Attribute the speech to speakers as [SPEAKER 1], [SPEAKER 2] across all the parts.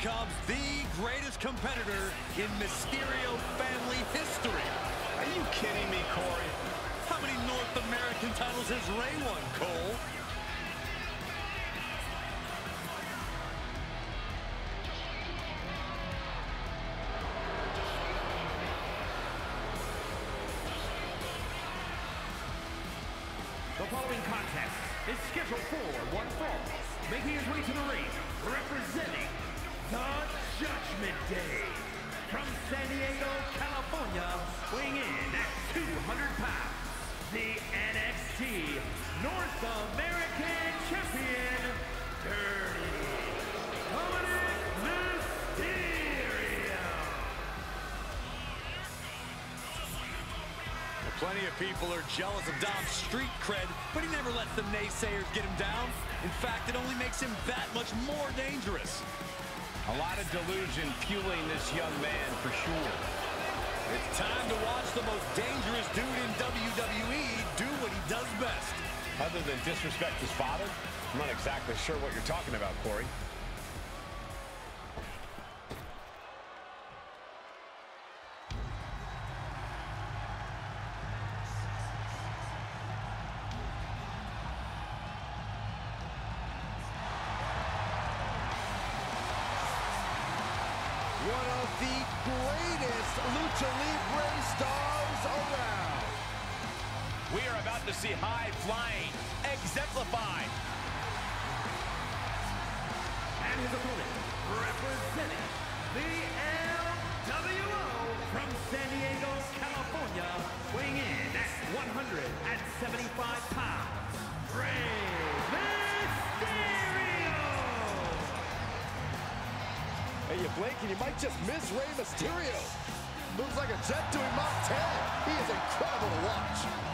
[SPEAKER 1] Here comes the greatest competitor in Mysterio family history.
[SPEAKER 2] Are you kidding me, Corey?
[SPEAKER 1] How many North American titles has Rey won, Cole?
[SPEAKER 3] The following contest is scheduled for one fall, making his way to the ring, representing the Judgment Day. From San Diego, California, weighing in at 200 pounds, the NXT North American Champion, Dirty Dominik Mysterio.
[SPEAKER 1] Plenty of people are jealous of Dom's street cred, but he never lets the naysayers get him down. In fact, it only makes him that much more dangerous.
[SPEAKER 2] A lot of delusion fueling this young man for sure.
[SPEAKER 1] It's time to watch the most dangerous dude in WWE do what he does best.
[SPEAKER 2] Other than disrespect his father, I'm not exactly sure what you're talking about, Corey.
[SPEAKER 4] Of the greatest Lucha Libre stars around.
[SPEAKER 2] We are about to see high flying exemplified.
[SPEAKER 3] and his opponent, representing the LWO from San Diego, California, weighing in at 175 pounds,
[SPEAKER 4] you blink and you might just miss Rey Mysterio. Moves like a jet doing Mach 10. He is incredible to watch.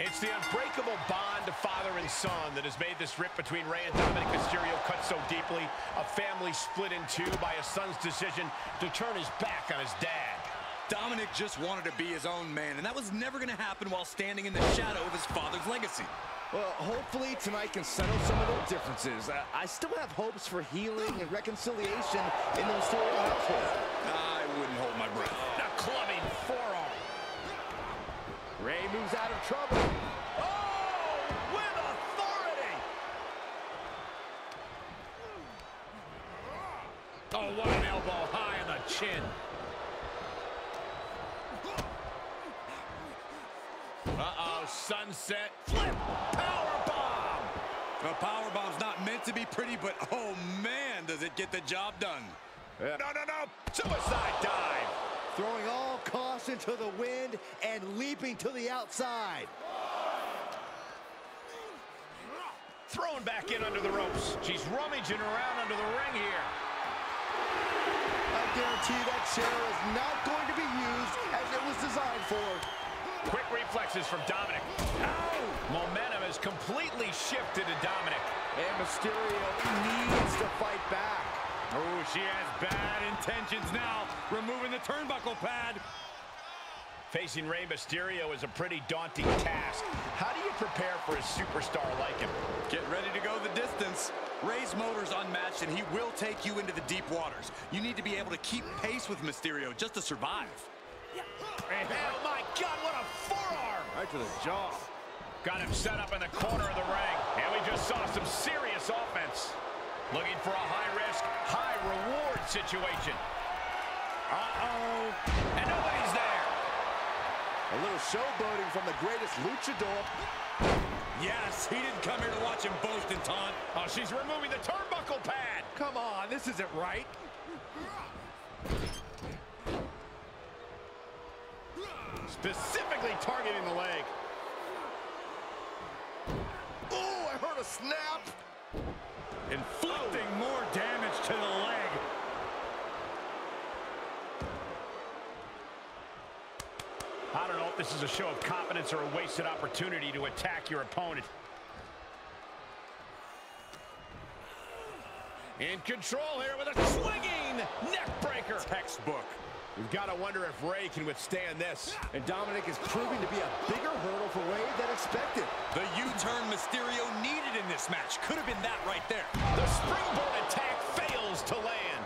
[SPEAKER 2] It's the unbreakable bond of father and son that has made this rip between Rey and Dominik Mysterio cut so deeply. A family split in two by a son's decision to turn his back on his dad.
[SPEAKER 1] Dominik just wanted to be his own man, and that was never going to happen while standing in the shadow of his father's legacy.
[SPEAKER 4] Well, hopefully tonight can settle some of those differences. Uh, I still have hopes for healing and reconciliation in the Mysterio household.
[SPEAKER 1] I wouldn't hold my breath.
[SPEAKER 2] The clubbing forearm.
[SPEAKER 4] Rey moves out of trouble.
[SPEAKER 2] Oh, with authority. Oh, what an elbow high on the chin. Uh-oh, sunset flip, power bomb.
[SPEAKER 1] A power bomb's not meant to be pretty, but oh man, does it get the job done.
[SPEAKER 2] No, no, no, suicide dive.
[SPEAKER 4] Throwing all caution to the wind and leaping to the outside.
[SPEAKER 2] Thrown back in under the ropes. She's rummaging around under the ring here.
[SPEAKER 4] I guarantee that chair is not going to be used as it was designed for.
[SPEAKER 2] Quick reflexes from Dominik. Ow! Momentum has completely shifted to Dominik.
[SPEAKER 4] And Mysterio needs to fight back.
[SPEAKER 1] Oh, she has bad intentions now, removing the turnbuckle pad.
[SPEAKER 2] Facing Rey Mysterio is a pretty daunting task. How do you prepare for a superstar like him?
[SPEAKER 1] Get ready to go the distance. Rey's motor's unmatched, and he will take you into the deep waters. You need to be able to keep pace with Mysterio just to survive.
[SPEAKER 2] Oh my God, what a forearm!
[SPEAKER 4] Right to the jaw.
[SPEAKER 2] Got him set up in the corner of the ring. And we just saw some serious offense. Looking for a high-risk, high-reward situation. Uh-oh. And nobody's there.
[SPEAKER 4] A little showboating from the greatest luchador.
[SPEAKER 1] Yes, he didn't come here to watch him boast and taunt.
[SPEAKER 2] Oh, she's removing the turnbuckle pad.
[SPEAKER 4] Come on, this isn't right.
[SPEAKER 2] Specifically targeting the leg.
[SPEAKER 4] Oh, I heard a snap.
[SPEAKER 1] Inflicting more damage to the leg.
[SPEAKER 2] I don't know if this is a show of confidence or a wasted opportunity to attack your opponent. In control here with a swinging neck breaker.
[SPEAKER 5] Textbook. We've got to wonder if Rey can withstand this.
[SPEAKER 4] And Dominik is proving to be a bigger hurdle for Rey than expected.
[SPEAKER 1] The U-turn Mysterio needed in this match. Could have been that right there.
[SPEAKER 2] The springboard attack fails to land.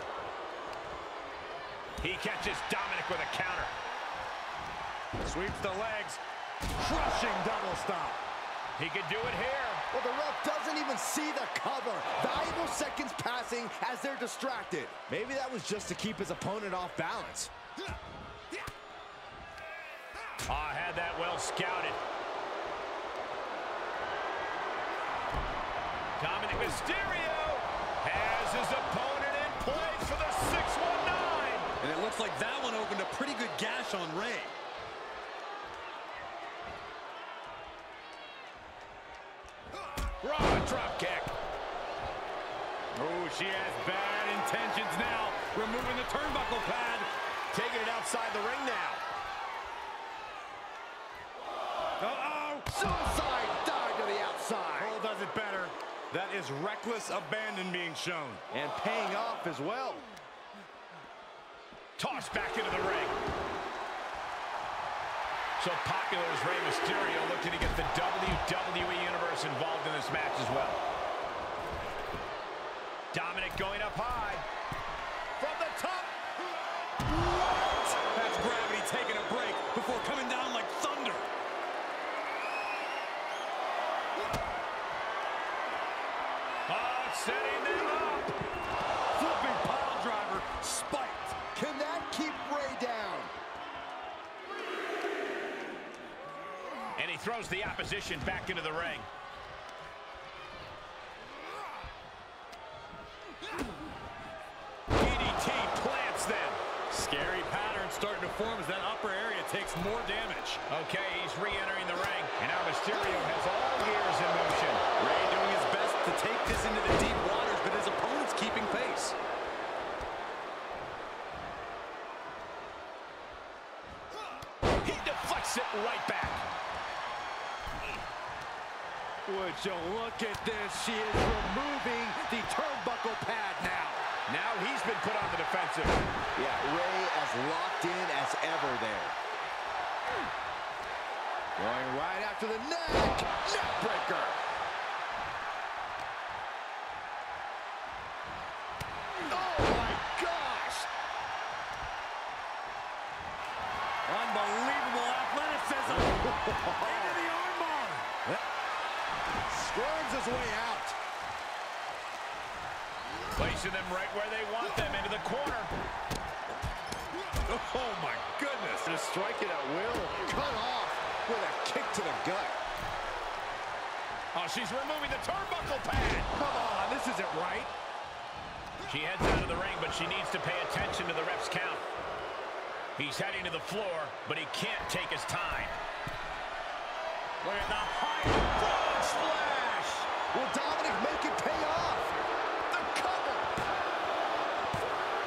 [SPEAKER 2] He catches Dominik with a counter.
[SPEAKER 5] Sweeps the legs. Crushing double stomp.
[SPEAKER 2] He could do it here.
[SPEAKER 4] Well, the ref doesn't even see the cover. Valuable seconds passing as they're distracted. Maybe that was just to keep his opponent off balance.
[SPEAKER 2] Ah, had that well scouted. Dominik Mysterio has his opponent in place for the 619.
[SPEAKER 1] And it looks like that one opened a pretty good gash on Rey.
[SPEAKER 2] Raw drop kick.
[SPEAKER 5] Oh, she has bad intentions now. Removing the turnbuckle pad. Taking it outside the ring now. Uh-oh.
[SPEAKER 4] Suicide dive to the outside.
[SPEAKER 5] Cole does it better. That is reckless abandon being shown.
[SPEAKER 4] And paying off as well.
[SPEAKER 2] Tossed back into the ring. So popular is Rey Mysterio looking to get the WWE Universe involved in this match as well. Dominik going up high. From the top. What?
[SPEAKER 1] That's gravity taking a break before coming down like thunder.
[SPEAKER 2] Oh, setting them up.
[SPEAKER 5] Flipping pile driver. Spiked.
[SPEAKER 4] Can that keep Rey down?
[SPEAKER 2] And he throws the opposition back into the ring.
[SPEAKER 5] More damage.
[SPEAKER 2] Okay, he's re-entering the ring. And now Mysterio has all gears in motion.
[SPEAKER 1] Rey doing his best to take this into the deep waters, but his opponent's keeping pace.
[SPEAKER 2] He deflects it right back.
[SPEAKER 4] Would you look at this? She is removing the turnbuckle pad now.
[SPEAKER 2] Now he's been put on the defensive.
[SPEAKER 4] Yeah, Rey as locked in as ever there. Going right after the neck. Neck breaker. Oh my gosh.
[SPEAKER 5] Unbelievable athleticism. Into the armbar.
[SPEAKER 4] Squirms his way out.
[SPEAKER 2] Placing them right where they want them, into the corner.
[SPEAKER 5] Oh, my goodness.
[SPEAKER 4] Just strike it at will. Cut off with a kick to the gut.
[SPEAKER 2] Oh, she's removing the turnbuckle pad.
[SPEAKER 5] Come on, this isn't right.
[SPEAKER 2] She heads out of the ring, but she needs to pay attention to the ref's count. He's heading to the floor, but he can't take his time. Look at the high frog splash.
[SPEAKER 4] Will Dominik make it pay off?
[SPEAKER 2] The cover.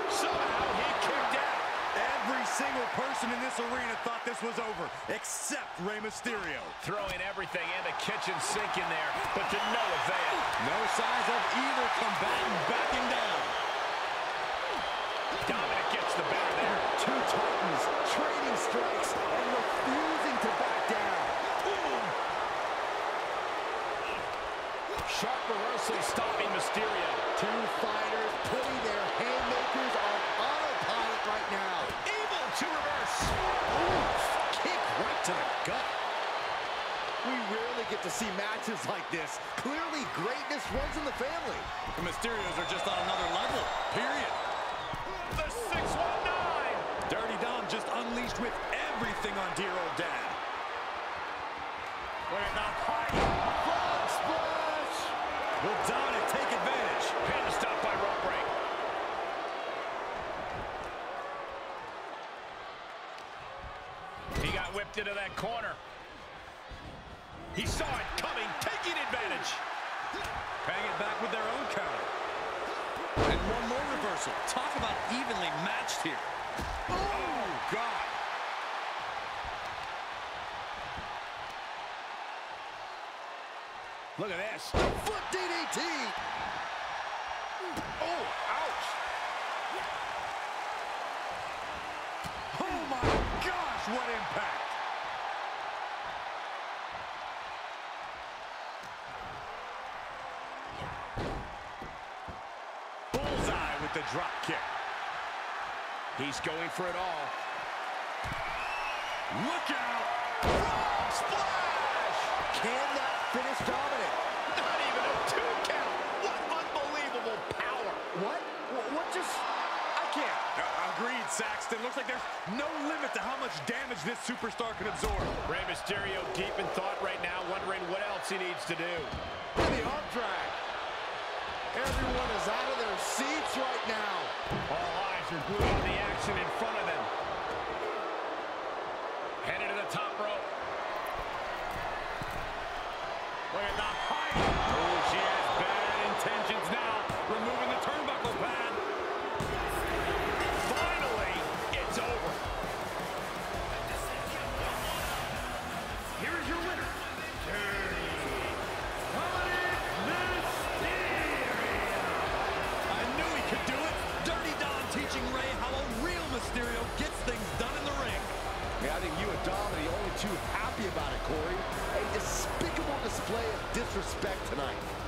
[SPEAKER 2] Somehow he kicked out.
[SPEAKER 5] Every single person in this arena thought this was over, except Rey Mysterio.
[SPEAKER 2] Throwing everything and the kitchen sink in there, but to no avail.
[SPEAKER 1] No signs of either combatant backing down.
[SPEAKER 2] Dominik gets the better there.
[SPEAKER 4] Two Titans trading strikes and refusing to back down.
[SPEAKER 2] Sharp reversal stopping Mysterio.
[SPEAKER 4] Two fighters putting their haymakers on autopilot right now.
[SPEAKER 2] Able to reverse.
[SPEAKER 4] Oof, kick right to the gut. We rarely get to see matches like this. Clearly, greatness runs in the family.
[SPEAKER 1] The Mysterios are just on another level, period.
[SPEAKER 2] The 619.
[SPEAKER 1] Dirty Dom just unleashed with everything on dear old dad.
[SPEAKER 2] Look at the high.
[SPEAKER 4] Frog splash!
[SPEAKER 1] Will Dominik take advantage?
[SPEAKER 2] Pin stop by rope break. He got whipped into that corner. He saw it coming, taking advantage.
[SPEAKER 1] Paying it back with their own counter. And one more reversal. Talk about evenly matched here.
[SPEAKER 5] Oh, God.
[SPEAKER 2] Look at this.
[SPEAKER 4] Foot DDT! Oh, ouch.
[SPEAKER 1] Oh my gosh, what impact! Bullseye with the drop kick.
[SPEAKER 2] He's going for it all.
[SPEAKER 1] Look out!
[SPEAKER 2] Frog splash!
[SPEAKER 4] Can that finish Dominik?
[SPEAKER 2] Not even a two count. What unbelievable power.
[SPEAKER 4] What? What just... I can't.
[SPEAKER 1] Uh, agreed, Saxton. Looks like there's no limit to how much damage this superstar can absorb.
[SPEAKER 2] Rey Mysterio deep in thought right now, wondering what else he needs to do.
[SPEAKER 4] And the arm drag. Everyone is out of their seats right now.
[SPEAKER 2] All eyes are glued on the action in front of them. Headed to the top rope.
[SPEAKER 1] Look at the
[SPEAKER 4] tonight.